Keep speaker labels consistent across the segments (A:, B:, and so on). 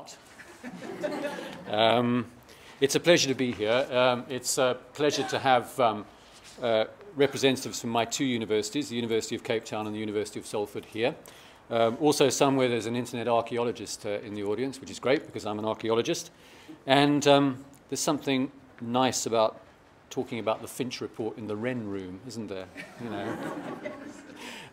A: out. um, it's a pleasure to be here. Um, it's a pleasure to have um, uh, representatives from my two universities, the University of Cape Town and the University of Salford here. Um, also somewhere there's an internet archaeologist uh, in the audience, which is great because I'm an archaeologist. And um, there's something nice about talking about the Finch report in the Wren room, isn't there? You know.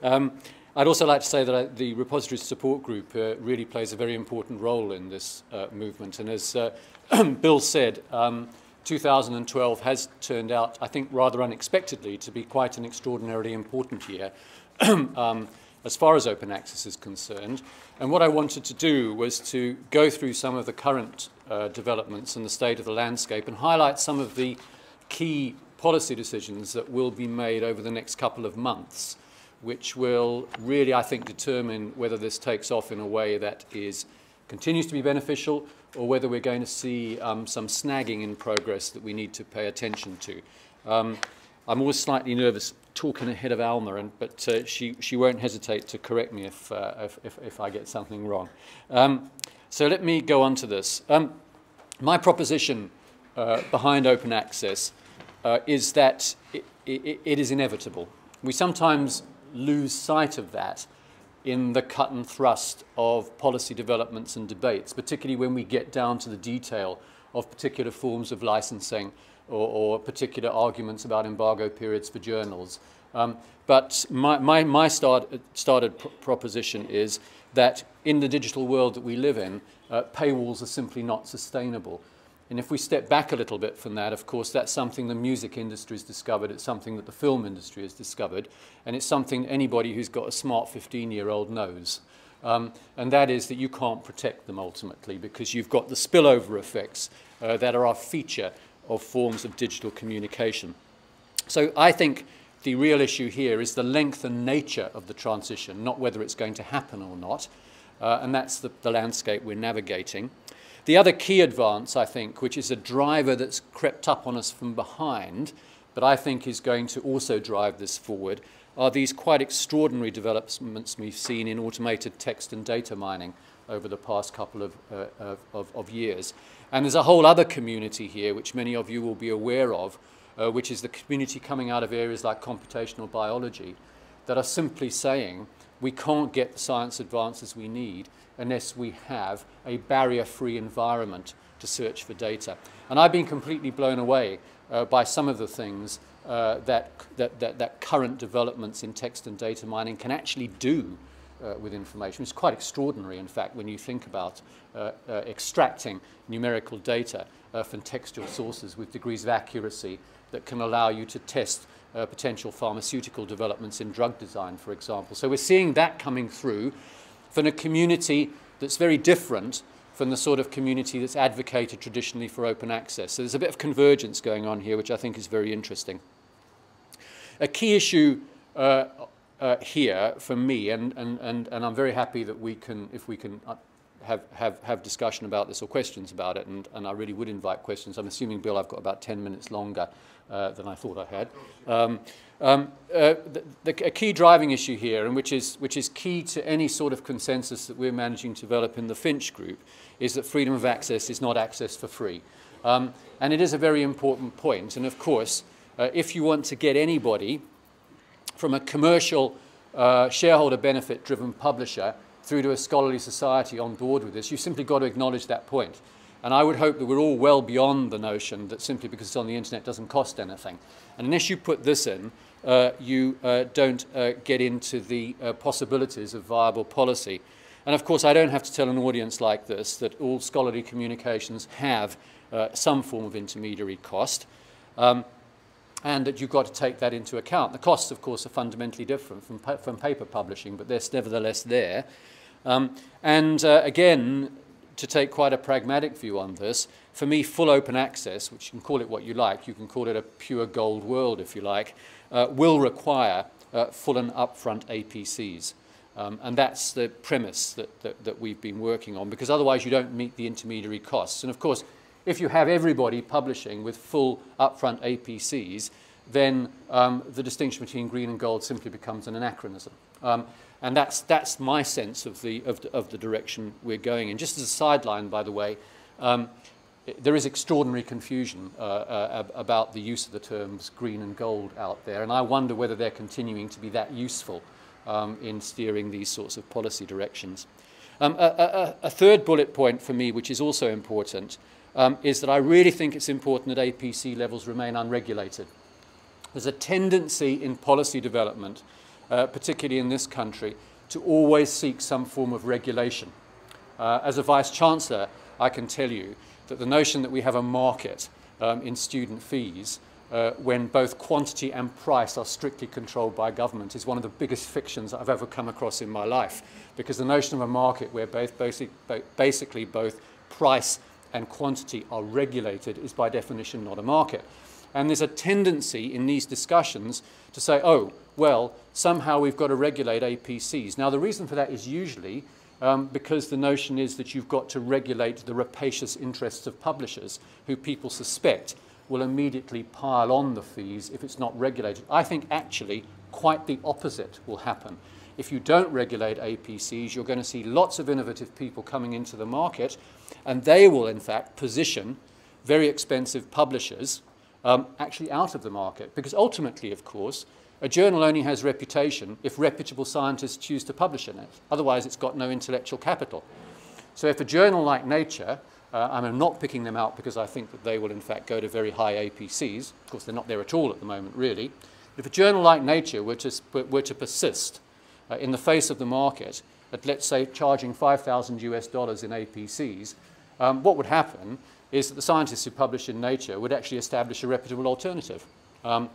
A: I'd also like to say that I, the repository support group uh, really plays a very important role in this uh, movement. And as uh, Bill said, um, 2012 has turned out, I think, rather unexpectedly to be quite an extraordinarily important year um, as far as open access is concerned. And what I wanted to do was to go through some of the current uh, developments and the state of the landscape and highlight some of the key policy decisions that will be made over the next couple of months which will really, I think, determine whether this takes off in a way that is continues to be beneficial or whether we're going to see um, some snagging in progress that we need to pay attention to. Um, I'm always slightly nervous talking ahead of Alma, and, but uh, she, she won't hesitate to correct me if, uh, if, if, if, I get something wrong. Um, so let me go on to this. Um, my proposition uh, behind open access uh, is that it, it, it is inevitable. We sometimes lose sight of that in the cut and thrust of policy developments and debates, particularly when we get down to the detail of particular forms of licensing or, or particular arguments about embargo periods for journals. Um, but my, my, my start, started pr proposition is that in the digital world that we live in, uh, paywalls are simply not sustainable. And if we step back a little bit from that, of course, that's something the music industry has discovered. It's something that the film industry has discovered. And it's something anybody who's got a smart 15 year old knows. Um, and that is that you can't protect them ultimately because you've got the spillover effects uh, that are a feature of forms of digital communication. So I think the real issue here is the length and nature of the transition, not whether it's going to happen or not. Uh, and that's the, the landscape we're navigating. The other key advance, I think, which is a driver that's crept up on us from behind, but I think is going to also drive this forward, are these quite extraordinary developments we've seen in automated text and data mining over the past couple of, uh, of, of, years. And there's a whole other community here, which many of you will be aware of, uh, which is the community coming out of areas like computational biology, that are simply saying we can't get the science advances we need unless we have a barrier-free environment to search for data. And I've been completely blown away uh, by some of the things uh, that, that, that, that, current developments in text and data mining can actually do uh, with information. It's quite extraordinary, in fact, when you think about uh, uh, extracting numerical data uh, from textual sources with degrees of accuracy that can allow you to test potential pharmaceutical developments in drug design, for example. So we're seeing that coming through from a community that's very different from the sort of community that's advocated traditionally for open access. So there's a bit of convergence going on here, which I think is very interesting. A key issue uh, uh, here for me, and, and, and, and I'm very happy that we can, if we can uh, have, have, have discussion about this or questions about it, and, and I really would invite questions. I'm assuming, Bill, I've got about 10 minutes longer uh, than I thought I had. Um, um, uh, the, the, a key driving issue here, and which is, which is key to any sort of consensus that we're managing to develop in the Finch group, is that freedom of access is not access for free. Um, and it is a very important point. And of course, uh, if you want to get anybody from a commercial uh, shareholder benefit driven publisher through to a scholarly society on board with this, you've simply got to acknowledge that point. And I would hope that we're all well beyond the notion that simply because it's on the internet doesn't cost anything. And unless you put this in, uh, you uh, don't uh, get into the uh, possibilities of viable policy. And of course, I don't have to tell an audience like this that all scholarly communications have uh, some form of intermediary cost. Um, and that you've got to take that into account. The costs, of course, are fundamentally different from, pa from paper publishing, but they're nevertheless there. Um, and uh, again, to take quite a pragmatic view on this, for me, full open access, which you can call it what you like, you can call it a pure gold world if you like, uh, will require uh, full and upfront APCs. Um, and that's the premise that, that, that we've been working on, because otherwise you don't meet the intermediary costs. And of course, if you have everybody publishing with full upfront APCs, then um, the distinction between green and gold simply becomes an anachronism. Um, And that's, that's my sense of the, of, the, of the direction we're going in. Just as a sideline, by the way, um, there is extraordinary confusion uh, uh, about the use of the terms green and gold out there, and I wonder whether they're continuing to be that useful um, in steering these sorts of policy directions. Um, a, a, a, third bullet point for me, which is also important, um, is that I really think it's important that APC levels remain unregulated. There's a tendency in policy development, uh, particularly in this country, to always seek some form of regulation. Uh, as a Vice Chancellor, I can tell you that the notion that we have a market um, in student fees uh, when both quantity and price are strictly controlled by government is one of the biggest fictions I've ever come across in my life. Because the notion of a market where both basic, basically both price and quantity are regulated is by definition not a market. And there's a tendency in these discussions to say, oh, well, somehow we've got to regulate APCs. Now, the reason for that is usually um, because the notion is that you've got to regulate the rapacious interests of publishers who people suspect will immediately pile on the fees if it's not regulated. I think actually quite the opposite will happen. If you don't regulate APCs, you're going to see lots of innovative people coming into the market, and they will, in fact, position very expensive publishers um, actually out of the market. Because ultimately, of course, a journal only has reputation if reputable scientists choose to publish in it. Otherwise, it's got no intellectual capital. So if a journal like Nature, uh, I'm not picking them out because I think that they will in fact go to very high APCs. Of course, they're not there at all at the moment, really. If a journal like Nature were to, were to persist uh, in the face of the market at, let's say, charging 5,000 US dollars in APCs, um, what would happen is that the scientists who publish in Nature would actually establish a reputable alternative. Um,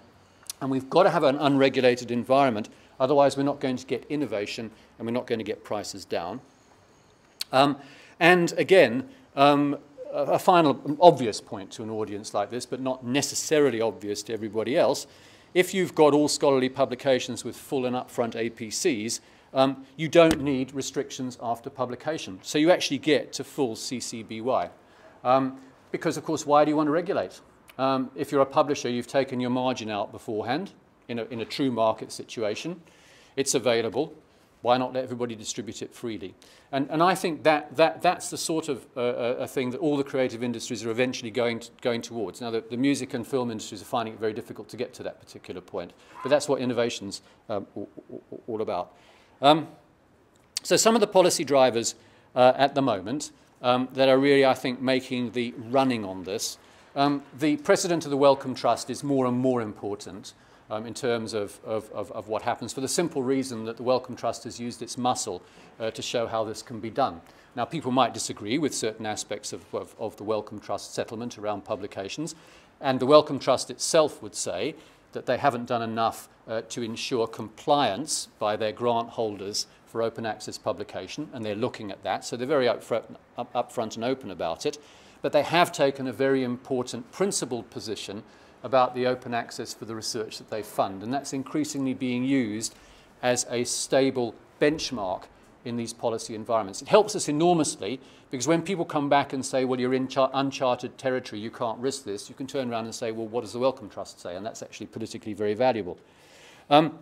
A: and we've got to have an unregulated environment, otherwise we're not going to get innovation and we're not going to get prices down. Um, and again, um, a final obvious point to an audience like this, but not necessarily obvious to everybody else, if you've got all scholarly publications with full and upfront APCs, um, you don't need restrictions after publication. So you actually get to full CC BY. Um, because, of course, why do you want to regulate? Um, if you're a publisher, you've taken your margin out beforehand in a, in a true market situation. It's available. Why not let everybody distribute it freely? And, and I think that, that, that's the sort of uh, uh a thing that all the creative industries are eventually going, to, going towards. Now, the, the music and film industries are finding it very difficult to get to that particular point. But that's what innovation's um, all, all, about. Um, so some of the policy drivers uh, at the moment um, that are really, I think, making the running on this um, the precedent of the Wellcome Trust is more and more important um, in terms of, of, of, of, what happens for the simple reason that the Wellcome Trust has used its muscle uh, to show how this can be done. Now, people might disagree with certain aspects of, of, the Wellcome Trust settlement around publications, and the Wellcome Trust itself would say that they haven't done enough uh, to ensure compliance by their grant holders for open access publication, and they're looking at that, so they're very upfront, up, upfront and open about it but they have taken a very important principled position about the open access for the research that they fund. And that's increasingly being used as a stable benchmark in these policy environments. It helps us enormously because when people come back and say, well, you're in uncharted territory, you can't risk this, you can turn around and say, well, what does the Wellcome Trust say? And that's actually politically very valuable. Um,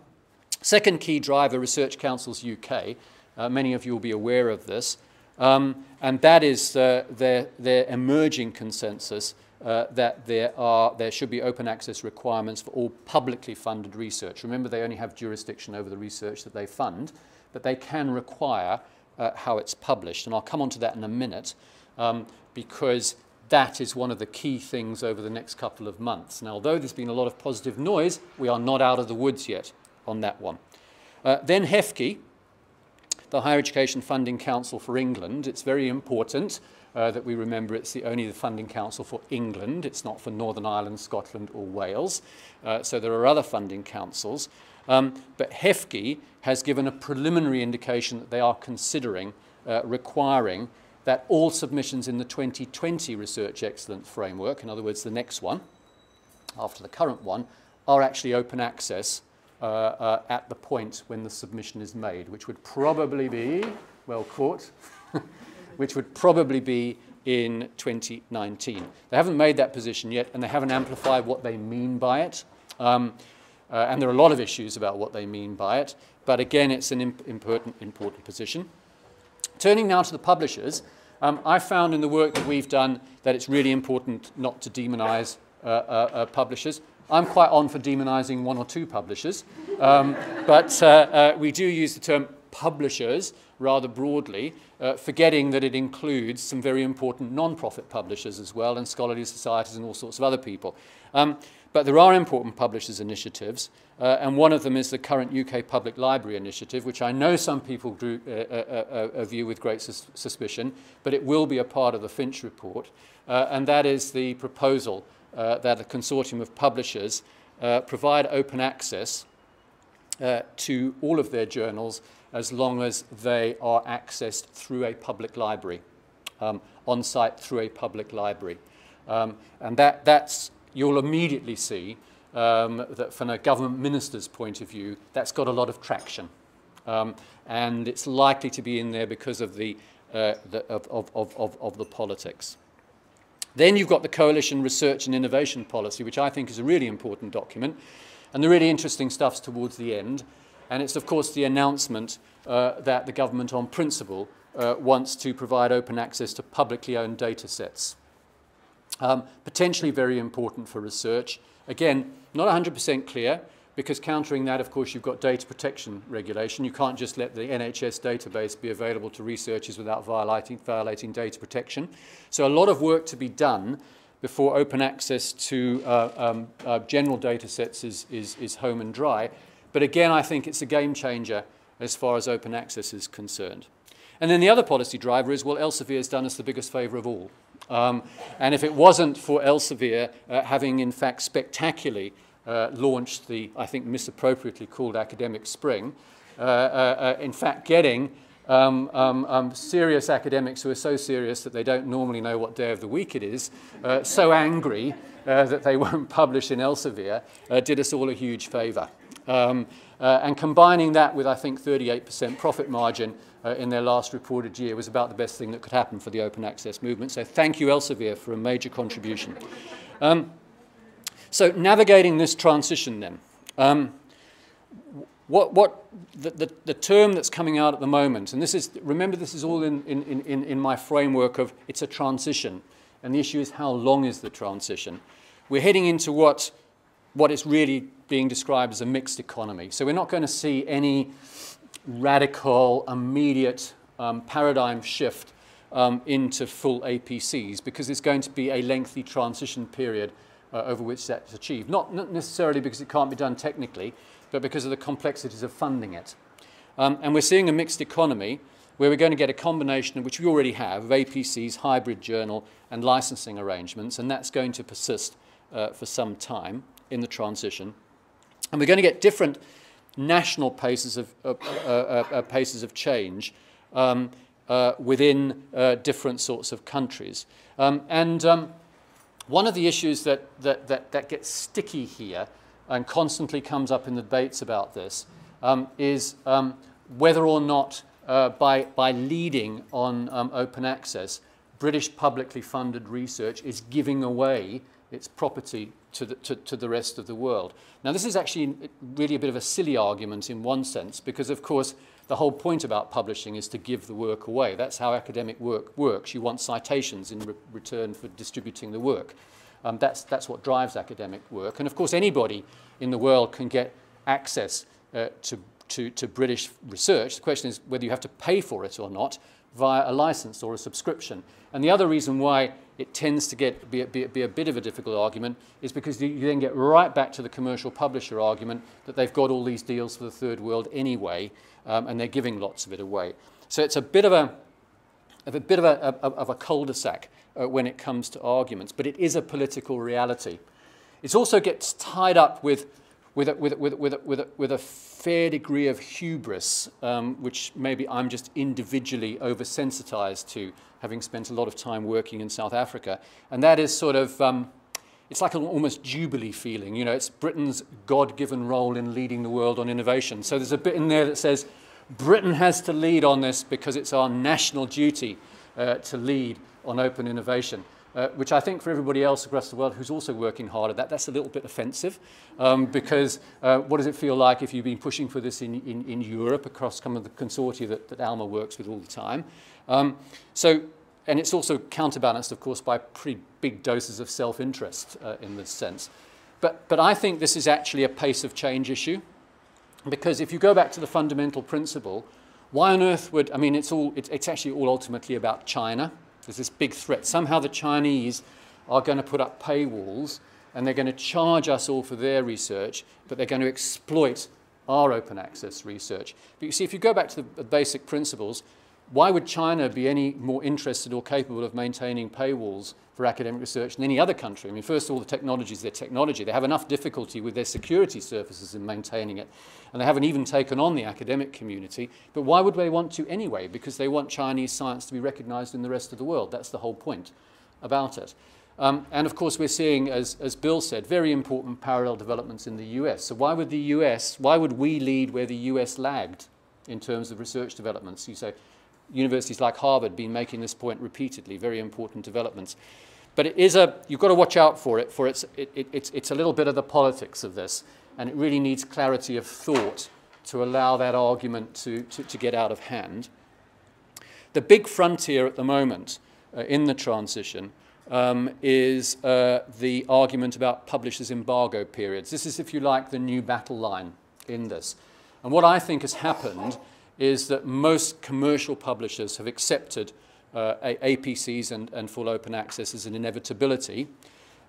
A: second key driver, Research Councils UK. Uh, many of you will be aware of this. Um, and that is uh, their, their emerging consensus uh, that there, are, there should be open access requirements for all publicly funded research. Remember, they only have jurisdiction over the research that they fund, but they can require uh, how it's published. And I'll come on to that in a minute um, because that is one of the key things over the next couple of months. Now, although there's been a lot of positive noise, we are not out of the woods yet on that one. Uh, then HEFCE, the Higher Education Funding Council for England. It's very important uh, that we remember it's the only the funding council for England. It's not for Northern Ireland, Scotland or Wales. Uh, so there are other funding councils. Um, but HEFCE has given a preliminary indication that they are considering uh, requiring that all submissions in the 2020 Research Excellence Framework, in other words, the next one, after the current one, are actually open access uh, uh, at the point when the submission is made, which would probably be, well caught, which would probably be in 2019. They haven't made that position yet, and they haven't amplified what they mean by it. Um, Uh, and there are a lot of issues about what they mean by it. But again, it's an imp important, important position. Turning now to the publishers, um, I found in the work that we've done that it's really important not to demonize uh, uh, uh publishers. I'm quite on for demonizing one or two publishers, um, but uh, uh, we do use the term publishers rather broadly, uh, forgetting that it includes some very important non-profit publishers as well, and scholarly societies and all sorts of other people. Um, but there are important publishers' initiatives, uh, and one of them is the current UK Public Library Initiative, which I know some people drew, uh, uh, uh view with great sus suspicion, but it will be a part of the Finch report, uh, and that is the proposal uh, that a consortium of publishers provide open access to all of their journals as long as they are accessed through a public library, um, on site through a public library. Um, and that, that's, you'll immediately see um, that from a government minister's point of view, that's got a lot of traction. Um, and it's likely to be in there because of the, uh, the of, of, of, of the politics. Then you've got the Coalition Research and Innovation Policy, which I think is a really important document. And the really interesting stuff's towards the end. And it's, of course, the announcement uh, that the government, on principle, uh, wants to provide open access to publicly owned data sets. Um, potentially very important for research. Again, not 100% clear, because countering that, of course, you've got data protection regulation. You can't just let the NHS database be available to researchers without violating, violating data protection. So a lot of work to be done before open access to uh, um, uh, general data sets is, is, is home and dry. But again, I think it's a game changer as far as open access is concerned. And then the other policy driver is, well, Elsevier has done us the biggest favour of all. Um, and if it wasn't for Elsevier uh, having, in fact, spectacularly uh, launched the, I think, misappropriately called Academic Spring, uh, uh, uh in fact, getting um, um, um, serious academics who are so serious that they don't normally know what day of the week it is, uh, so angry that they won't publish in Elsevier, did us all a huge favour. Um, and combining that with, I think, 38% profit margin in their last reported year was about the best thing that could happen for the open access movement. So thank you, Elsevier, for a major contribution. So navigating this transition then. Um, what, what the, the, the, term that's coming out at the moment, and this is, remember this is all in, in, in, in my framework of it's a transition, and the issue is how long is the transition? We're heading into what, what is really being described as a mixed economy. So we're not going to see any radical, immediate um, paradigm shift um, into full APCs because it's going to be a lengthy transition period uh, over which that's achieved. Not, not, necessarily because it can't be done technically, but because of the complexities of funding it. Um, and we're seeing a mixed economy where we're going to get a combination of which we already have of APCs, hybrid journal, and licensing arrangements, and that's going to persist uh, for some time in the transition. And we're going to get different national paces of, uh, uh, uh, paces of change um, uh, within uh, different sorts of countries. Um, and um, one of the issues that, that, that, that, gets sticky here and constantly comes up in the debates about this um, is um, whether or not uh, by, by leading on um, open access, British publicly funded research is giving away its property to the, to, to the rest of the world. Now, this is actually really a bit of a silly argument in one sense, because of course, the whole point about publishing is to give the work away. That's how academic work works. You want citations in re return for distributing the work. Um, that's, that's what drives academic work. And of course, anybody in the world can get access uh, to, to, to British research. The question is whether you have to pay for it or not via a license or a subscription. And the other reason why it tends to get, be, be, be a bit of a difficult argument is because you, you then get right back to the commercial publisher argument that they've got all these deals for the third world anyway, um, and they're giving lots of it away. So it's a bit of a, of a bit of a, of a cul-de-sac uh, when it comes to arguments, but it is a political reality. It also gets tied up with with a, with, with, with, with, a, with a fair degree of hubris, um, which maybe I'm just individually oversensitized to, having spent a lot of time working in South Africa. And that is sort of, um, it's like an almost jubilee feeling. You know, it's Britain's God-given role in leading the world on innovation. So there's a bit in there that says, Britain has to lead on this because it's our national duty uh, to lead on open innovation. Uh, which I think for everybody else across the world who's also working hard at that, that's a little bit offensive um, because uh, what does it feel like if you've been pushing for this in, in, in Europe across some of the consortia that, that Alma works with all the time? Um, so, and it's also counterbalanced, of course, by pretty big doses of self-interest uh, in this sense. But, but I think this is actually a pace of change issue because if you go back to the fundamental principle, why on earth would, I mean, it's, all, it's, it's actually all ultimately about China. There's this big threat. Somehow the Chinese are going to put up paywalls and they're going to charge us all for their research, but they're going to exploit our open access research. But you see, if you go back to the basic principles, why would China be any more interested or capable of maintaining paywalls for academic research than any other country? I mean, first of all, the technology is their technology. They have enough difficulty with their security services in maintaining it, and they haven't even taken on the academic community. But why would they want to anyway? Because they want Chinese science to be recognized in the rest of the world. That's the whole point about it. Um, and of course, we're seeing, as, as Bill said, very important parallel developments in the US. So why would the US, why would we lead where the US lagged in terms of research developments? You say, universities like Harvard been making this point repeatedly, very important developments. But it is a, you've got to watch out for it, for it's, it, it, it's, it's a little bit of the politics of this, and it really needs clarity of thought to allow that argument to, to, to get out of hand. The big frontier at the moment uh, in the transition um, is uh, the argument about publishers' embargo periods. This is, if you like, the new battle line in this. And what I think has happened is that most commercial publishers have accepted uh, APCs and, and full open access as an inevitability.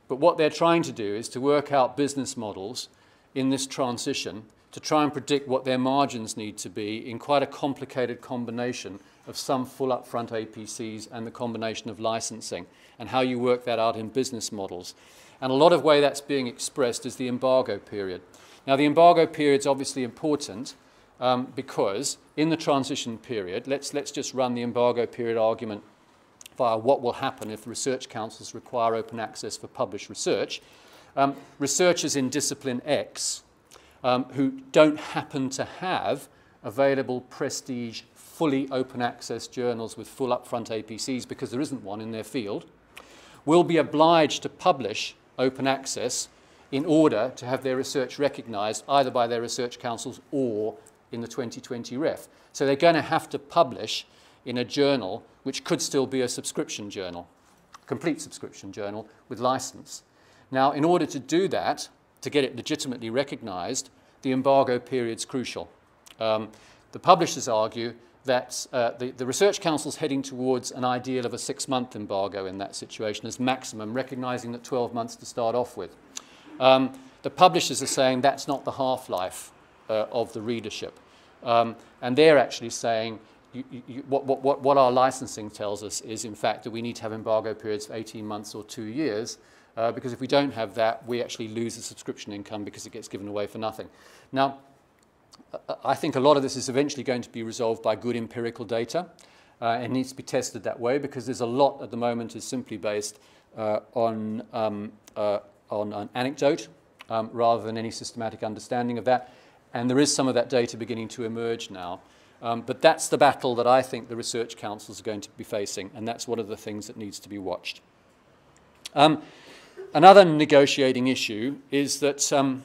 A: But what they're trying to do is to work out business models in this transition to try and predict what their margins need to be in quite a complicated combination of some full upfront APCs and the combination of licensing and how you work that out in business models. And a lot of way that's being expressed is the embargo period. Now the embargo period is obviously important um, because in the transition period, let's, let's just run the embargo period argument via what will happen if research councils require open access for published research. Um, researchers in discipline X um, who don't happen to have available prestige, fully open access journals with full upfront APCs because there isn't one in their field, will be obliged to publish open access in order to have their research recognized either by their research councils or in the 2020 REF. So they're going to have to publish in a journal which could still be a subscription journal, complete subscription journal with license. Now, in order to do that, to get it legitimately recognized, the embargo period's crucial. Um, the publishers argue that uh, the, the Research Council's heading towards an ideal of a six-month embargo in that situation as maximum, recognizing that 12 months to start off with. Um, the publishers are saying that's not the half-life uh, of the readership. Um, and they're actually saying you, you, what, what, what our licensing tells us is, in fact, that we need to have embargo periods of 18 months or two years, uh, because if we don't have that, we actually lose the subscription income because it gets given away for nothing. Now, I think a lot of this is eventually going to be resolved by good empirical data. Uh, it needs to be tested that way because there's a lot at the moment is simply based uh, on, um, uh, on an anecdote um, rather than any systematic understanding of that. And there is some of that data beginning to emerge now. Um, but that's the battle that I think the research councils are going to be facing, and that's one of the things that needs to be watched. Um, another negotiating issue is that um,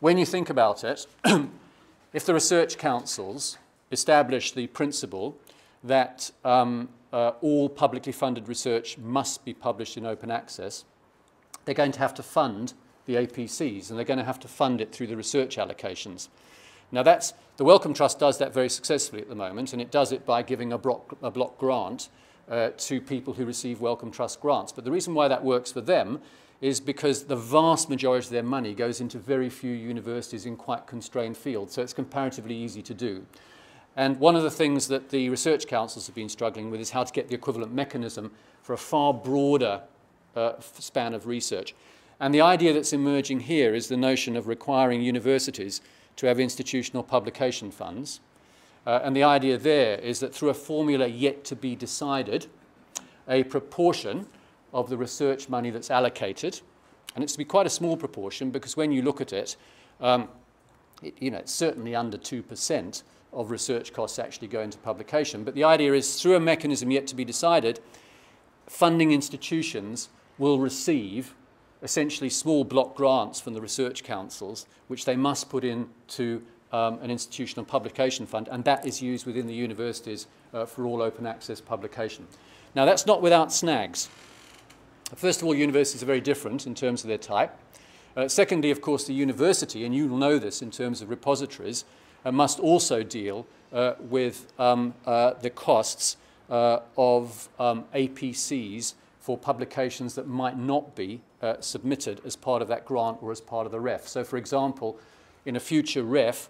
A: when you think about it, if the research councils establish the principle that um, uh, all publicly funded research must be published in open access, they're going to have to fund the APCs, and they're going to have to fund it through the research allocations. Now, that's, the Wellcome Trust does that very successfully at the moment, and it does it by giving a block, a block grant uh, to people who receive Wellcome Trust grants. But the reason why that works for them is because the vast majority of their money goes into very few universities in quite constrained fields, so it's comparatively easy to do. And one of the things that the research councils have been struggling with is how to get the equivalent mechanism for a far broader uh, span of research. And the idea that's emerging here is the notion of requiring universities to have institutional publication funds. Uh, and the idea there is that through a formula yet to be decided, a proportion of the research money that's allocated, and it's to be quite a small proportion because when you look at it, um, it you know, it's certainly under 2% of research costs actually go into publication. But the idea is through a mechanism yet to be decided, funding institutions will receive essentially small block grants from the research councils, which they must put into um, an institutional publication fund, and that is used within the universities uh, for all open access publication. Now, that's not without snags. First of all, universities are very different in terms of their type. Uh, secondly, of course, the university, and you'll know this in terms of repositories, uh, must also deal uh, with um, uh, the costs uh, of um, APCs for publications that might not be uh, submitted as part of that grant or as part of the REF. So, for example, in a future REF,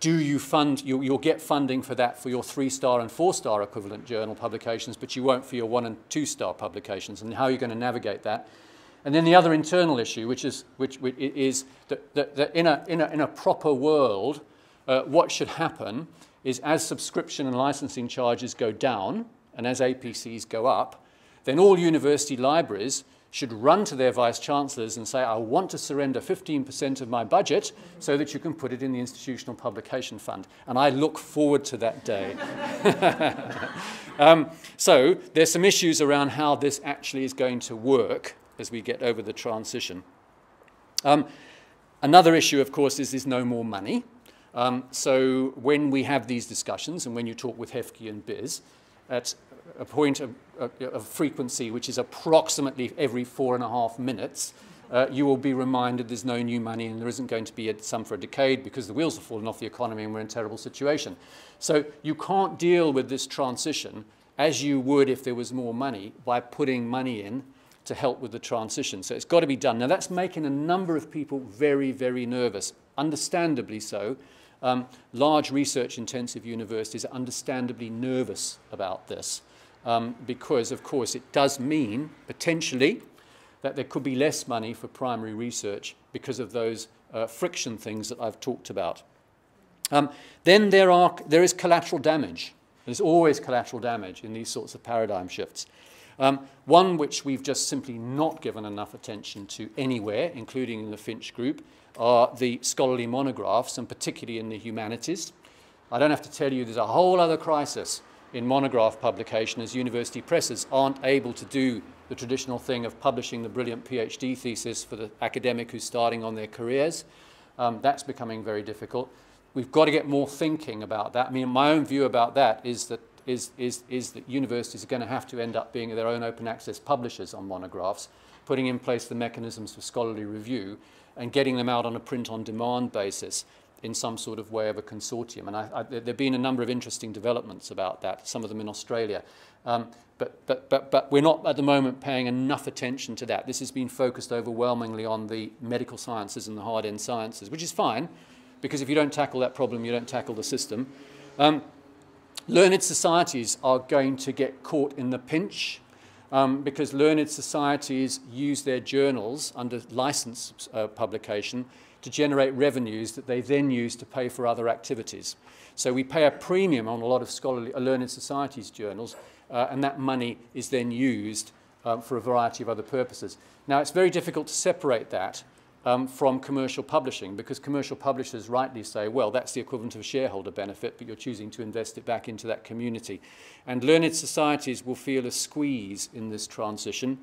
A: do you fund, you, will get funding for that for your three-star and four-star equivalent journal publications, but you won't for your one and two-star publications, and how are you going to navigate that? And then the other internal issue, which is, which, which is that, that, that in, a, in, a, in a proper world, uh, what should happen is as subscription and licensing charges go down, and as APCs go up, then all university libraries should run to their vice chancellors and say, I want to surrender 15% of my budget so that you can put it in the institutional publication fund. And I look forward to that day. um, so there's some issues around how this actually is going to work as we get over the transition. Um, another issue, of course, is there's no more money. Um, so when we have these discussions and when you talk with HEFCE and BIS, at a point of, frequency which is approximately every four and a half minutes, uh, you will be reminded there's no new money and there isn't going to be a, some for a decade because the wheels have fallen off the economy and we're in a terrible situation. So you can't deal with this transition as you would if there was more money by putting money in to help with the transition. So it's got to be done. Now that's making a number of people very, very nervous, understandably so, um, large research intensive universities are understandably nervous about this um, because, of course, it does mean potentially that there could be less money for primary research because of those uh, friction things that I've talked about. Um, then there, are, there is collateral damage. There's always collateral damage in these sorts of paradigm shifts. Um, one which we've just simply not given enough attention to anywhere, including in the Finch Group, are the scholarly monographs, and particularly in the humanities. I don't have to tell you there's a whole other crisis in monograph publication as university presses aren't able to do the traditional thing of publishing the brilliant PhD thesis for the academic who's starting on their careers. Um, that's becoming very difficult. We've got to get more thinking about that. I mean, my own view about that is that, is, is, is that universities are going to have to end up being their own open access publishers on monographs, putting in place the mechanisms for scholarly review, and getting them out on a print on demand basis in some sort of way of a consortium. And I, I, there have been a number of interesting developments about that, some of them in Australia. Um, but, but, but, but we're not at the moment paying enough attention to that. This has been focused overwhelmingly on the medical sciences and the hard end sciences, which is fine, because if you don't tackle that problem, you don't tackle the system. Um, learned societies are going to get caught in the pinch um, because learned societies use their journals under license uh, publication to generate revenues that they then use to pay for other activities. So we pay a premium on a lot of scholarly uh, learned societies journals, uh, and that money is then used um, for a variety of other purposes. Now, it's very difficult to separate that um, from commercial publishing because commercial publishers rightly say, well, that's the equivalent of shareholder benefit, but you're choosing to invest it back into that community. And learned societies will feel a squeeze in this transition.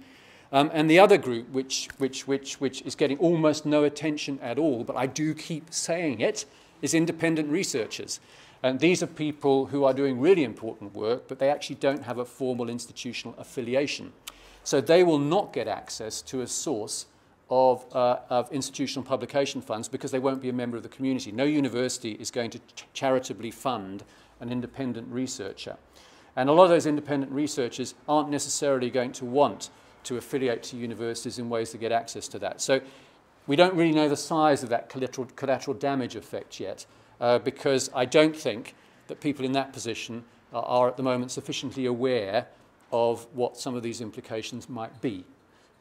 A: Um, and the other group, which, which, which, which is getting almost no attention at all, but I do keep saying it, is independent researchers. And these are people who are doing really important work, but they actually don't have a formal institutional affiliation. So they will not get access to a source of, uh, of institutional publication funds because they won't be a member of the community. No university is going to ch charitably fund an independent researcher. And a lot of those independent researchers aren't necessarily going to want to affiliate to universities in ways to get access to that. So we don't really know the size of that collateral, collateral damage effect yet uh, because I don't think that people in that position are, are at the moment sufficiently aware of what some of these implications might be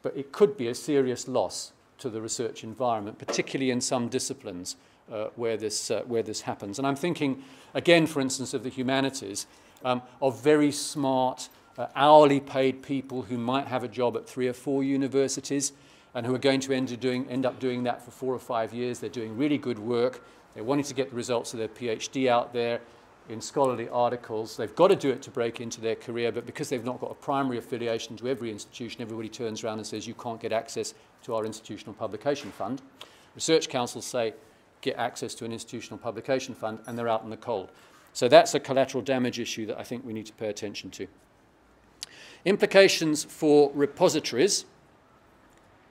A: but it could be a serious loss to the research environment, particularly in some disciplines uh, where, this, uh, where this happens. And I'm thinking, again, for instance, of the humanities, um, of very smart, uh, hourly paid people who might have a job at three or four universities and who are going to end, doing, end up doing that for four or five years. They're doing really good work. They're wanting to get the results of their PhD out there. in scholarly articles. They've got to do it to break into their career, but because they've not got a primary affiliation to every institution, everybody turns around and says, you can't get access to our institutional publication fund. Research councils say, get access to an institutional publication fund, and they're out in the cold. So that's a collateral damage issue that I think we need to pay attention to. Implications for repositories.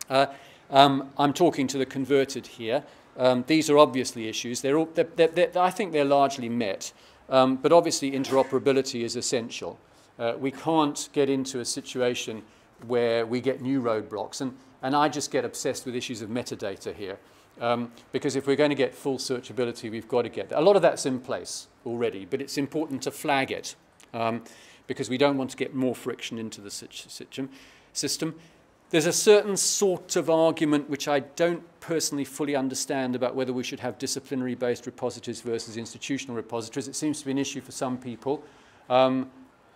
A: Uh, um, I'm talking to the converted here. Um, these are obviously issues. They're all, they're, they're, I think they're largely met, um, but obviously interoperability is essential. Uh, we can't get into a situation where we get new roadblocks, and, and I just get obsessed with issues of metadata here. Um, because if we're going to get full searchability, we've got to get that. A lot of that's in place already, but it's important to flag it um, because we don't want to get more friction into the system. There's a certain sort of argument which I don't personally fully understand about whether we should have disciplinary-based repositories versus institutional repositories. It seems to be an issue for some people. Um,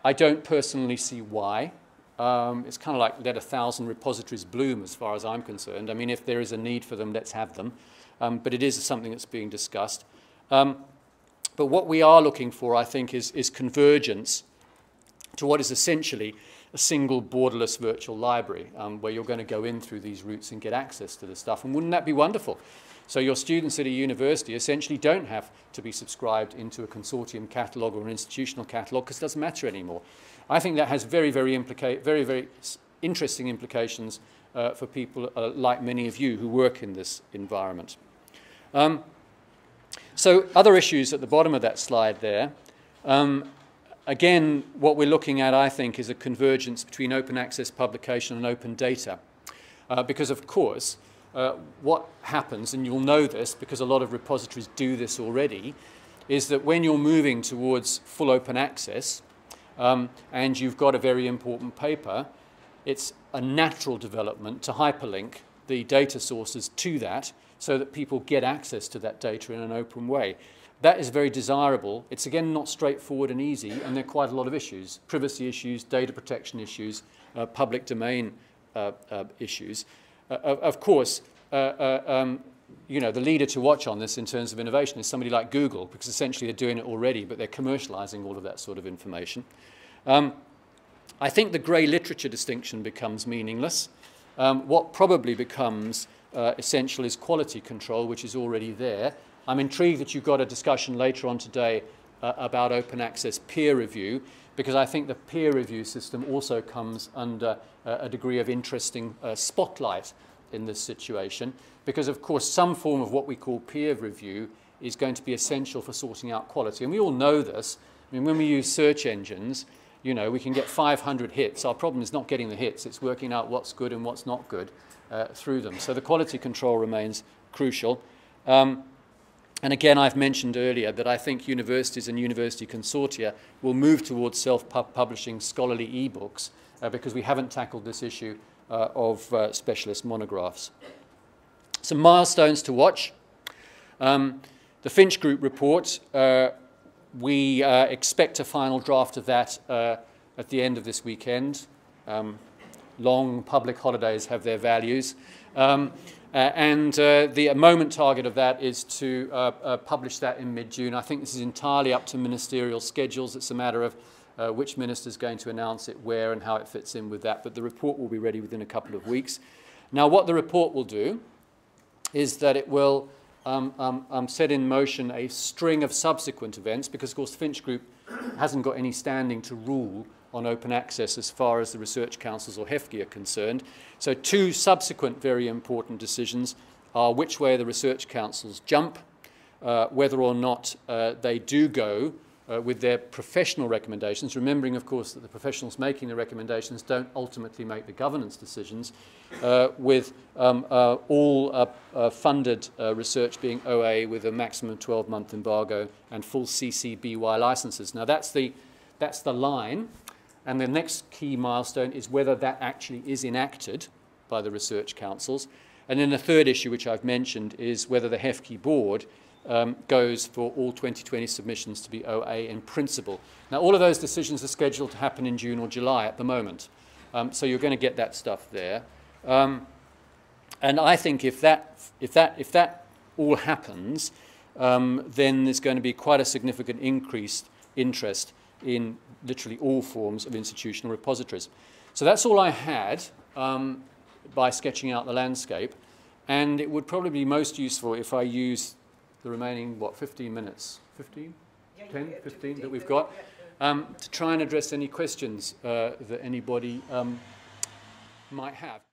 A: I don't personally see why. Um, it's kind of like let a thousand repositories bloom as far as I'm concerned. I mean, if there is a need for them, let's have them. Um, but it is something that's being discussed. Um, but what we are looking for, I think, is, is convergence to what is essentially a single borderless virtual library um, where you're going to go in through these routes and get access to the stuff. And wouldn't that be wonderful? So your students at a university essentially don't have to be subscribed into a consortium catalogue or an institutional catalogue because it doesn't matter anymore. I think that has very, very, very, very interesting implications uh, for people uh, like many of you who work in this environment. Um, so other issues at the bottom of that slide there. Um, again, what we're looking at, I think, is a convergence between open access publication and open data. Uh, because, of course, uh, what happens, and you'll know this because a lot of repositories do this already, is that when you're moving towards full open access um, and you've got a very important paper, it's a natural development to hyperlink the data sources to that so that people get access to that data in an open way. That is very desirable. It's again not straightforward and easy, and there are quite a lot of issues privacy issues, data protection issues, uh, public domain uh, uh, issues. Uh, of course, uh, uh, um, you know, the leader to watch on this in terms of innovation is somebody like Google, because essentially they're doing it already, but they're commercializing all of that sort of information. Um, I think the grey literature distinction becomes meaningless. Um, what probably becomes essential is quality control, which is already there. I'm intrigued that you've got a discussion later on today uh, about open access peer review, because I think the peer review system also comes under uh, a degree of interesting uh, spotlight in this situation, because of course some form of what we call peer review is going to be essential for sorting out quality. And we all know this. I mean, when we use search engines, you know, we can get 500 hits. Our problem is not getting the hits, it's working out what's good and what's not good uh, through them. So the quality control remains crucial. Um, and again, I've mentioned earlier that I think universities and university consortia will move towards self-publishing scholarly e-books uh, because we haven't tackled this issue uh, of uh, specialist monographs. Some milestones to watch. Um, the Finch Group report, uh, we uh, expect a final draft of that uh, at the end of this weekend. Um, long public holidays have their values. Um, and uh, the moment target of that is to uh, uh, publish that in mid-June. I think this is entirely up to ministerial schedules. It's a matter of uh, which minister is going to announce it where and how it fits in with that. But the report will be ready within a couple of weeks. Now, what the report will do is that it will um, um, um, set in motion a string of subsequent events because, of course, the Finch Group hasn't got any standing to rule on open access as far as the research councils or HEFCE are concerned. So two subsequent very important decisions are which way the research councils jump, uh, whether or not uh, they do go uh, with their professional recommendations, remembering, of course, that the professionals making the recommendations don't ultimately make the governance decisions, uh, with um, uh, all uh, funded research being OA with a maximum 12-month embargo and full CC BY licenses. Now, that's the, that's the line, and the next key milestone is whether that actually is enacted by the research councils. And then the third issue, which I've mentioned, is whether the HEFCE board um, goes for all 2020 submissions to be OA in principle. Now, all of those decisions are scheduled to happen in June or July at the moment. Um, so you're going to get that stuff there. Um, and I think if that, if that, if that all happens, um, then there's going to be quite a significant increased interest in literally all forms of institutional repositories. So that's all I had um, by sketching out the landscape. And it would probably be most useful if I use the remaining, what, 15 minutes? 15? 10, 15 that we've got, um, to try and address any questions uh, that anybody um, might have.